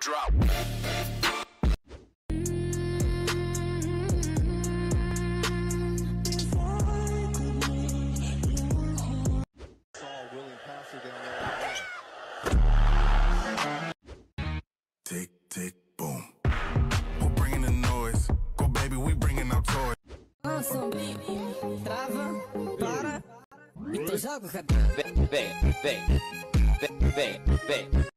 drop. Saw William Passer down there. Tick, tick, boom. We're bringing the noise. Go, baby, we bringing our toys. Trava, para e tu joga o Vem, vem, vem, vem, vem, vem.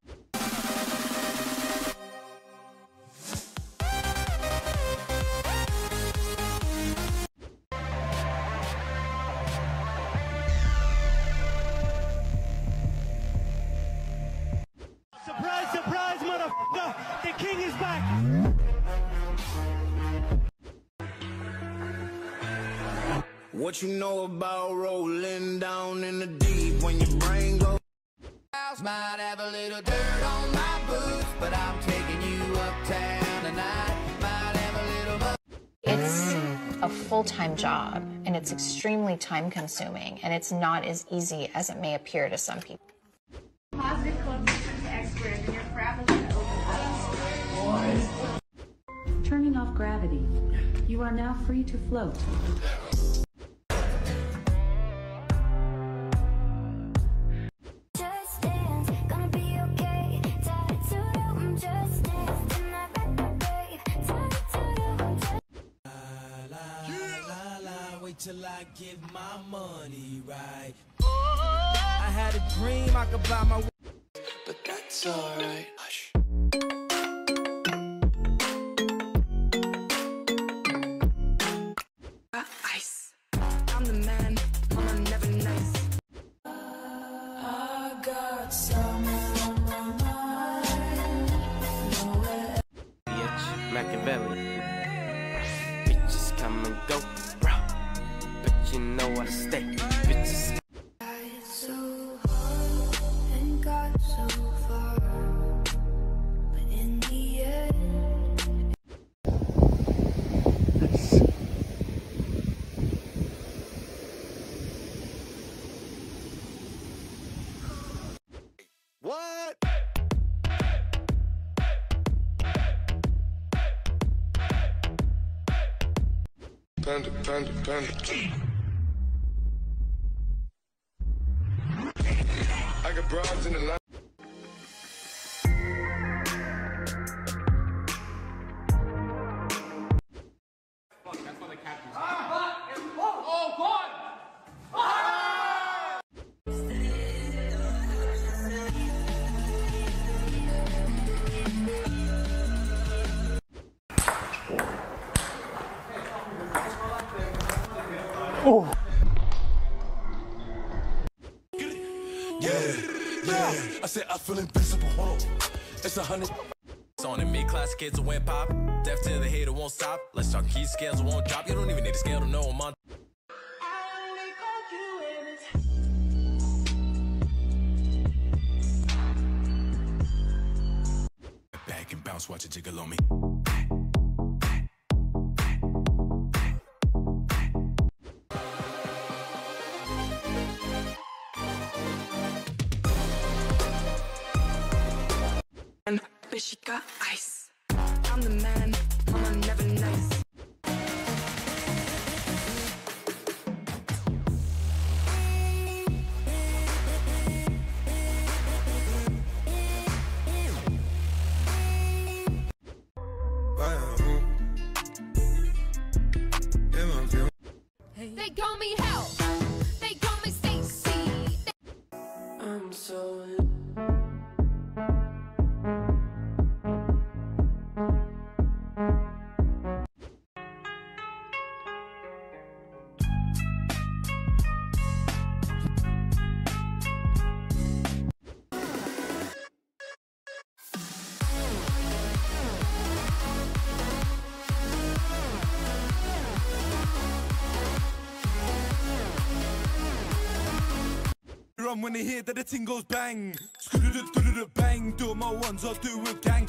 The king is back! What you know about rolling down in the deep when your brain goes? Might have a little dirt on my boots, but I'm taking you uptown tonight. Might have a little. It's a full time job and it's extremely time consuming and it's not as easy as it may appear to some people. Off gravity. You are now free to float. Just dance, gonna be okay. Tattooed up, I'm just dance. In that red beret. Tattooed up, I'm just Wait till I get my money right. I had a dream I could buy my. But that's alright. Machiavelli. Panda, panda. I got broads in the line. Yeah, yeah. I said I feel invincible. It's a hundred. It's on the mid-class kids who went pop. Deaf to the hater won't stop. Let's talk key scales won't drop. You don't even need a scale to know I'm on. Back and bounce, watch it jiggle on me. So Run when they hear that the ting goes bang. Bang, do my ones, I'll do it gang.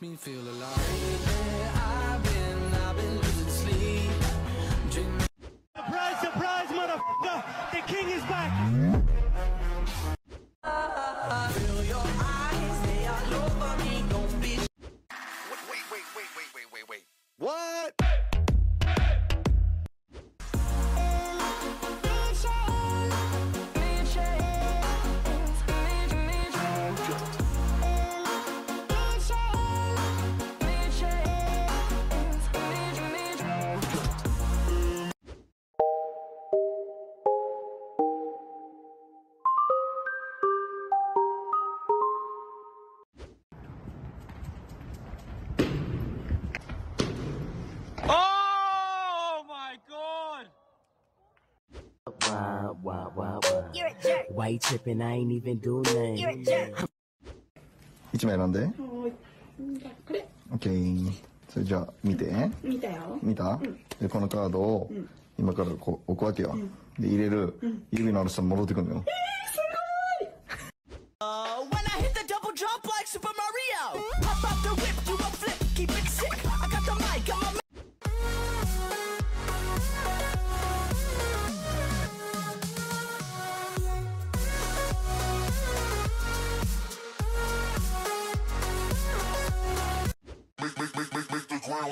Makes me feel alive. Surprise, surprise, motherfucker! The king is back! Why you ?Okay 選んで。それじゃあ見て。見た。見た、で、このカードを今からこう置くわけよ。で、入れる、指のあるさん戻ってくるよ。え、すごい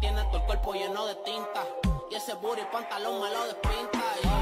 Tiene todo el cuerpo lleno de tinta Y ese booty pantalón me lo despinta.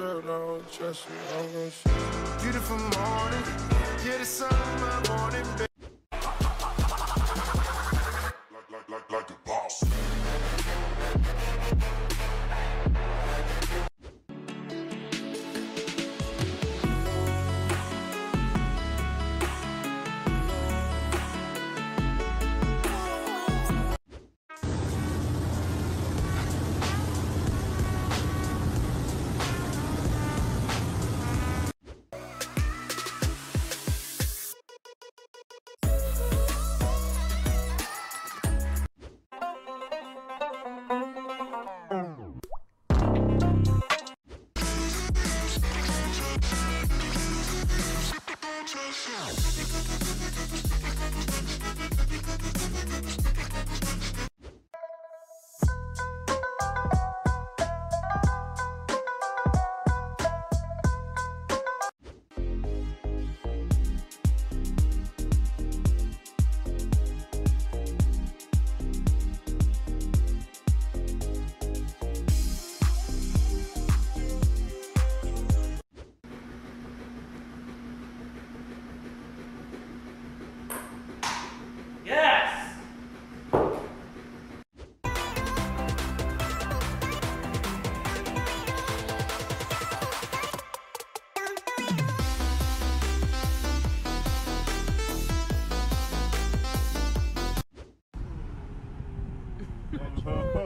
Metro, don't trust you. I'm gonna shoot. Beautiful morning. Thank you.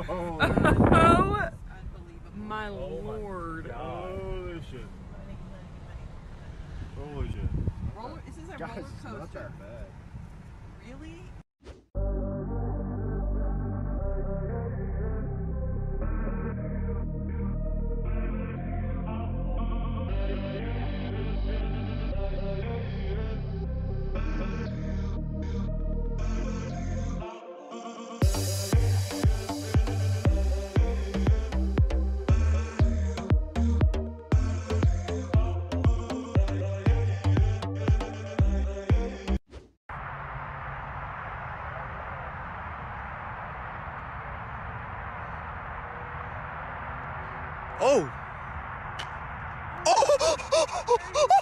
Oh my lord. Holy shit. Holy shit. Roller, is a Guys, roller coaster? not that bad. Really? Oh! Oh!